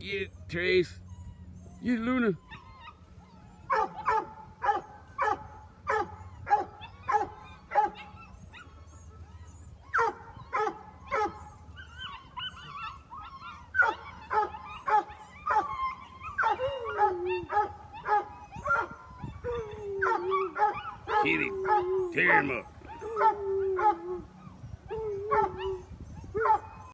Get it, Trace. Get it, Luna. Kitty. Tear him up.